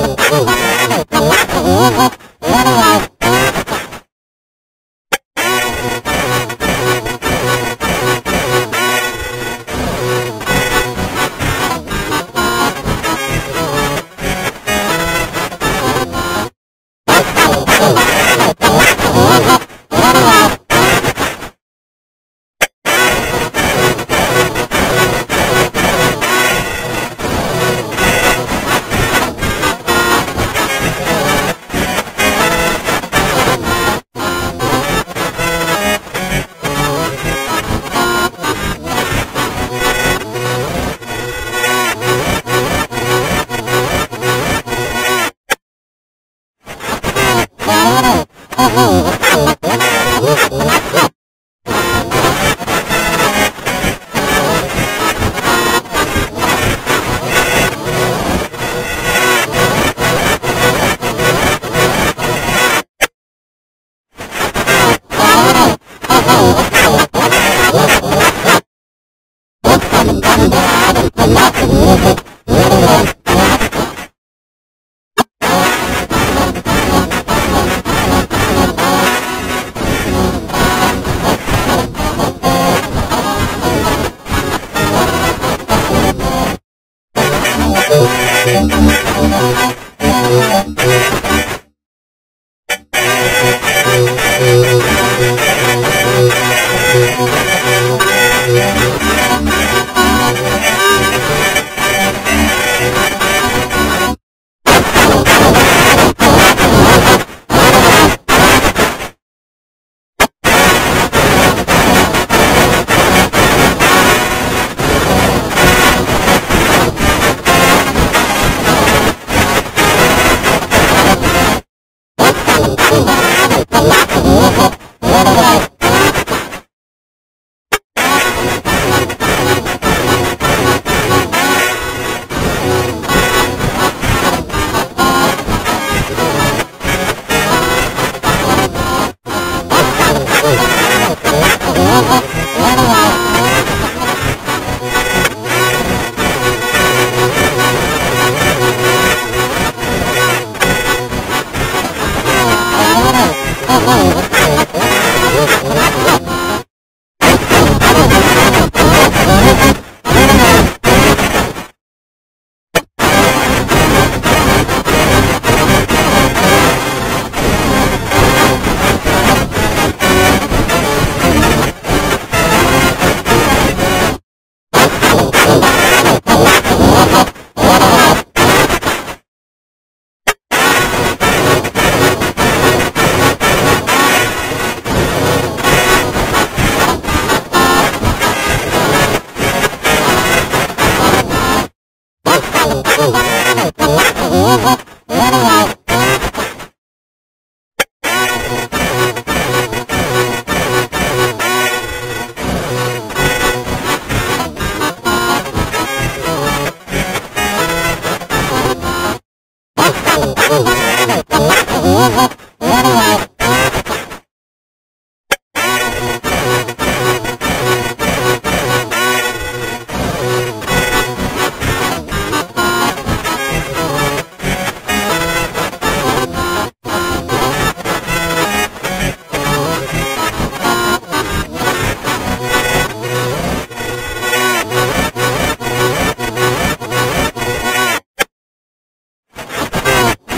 Oh,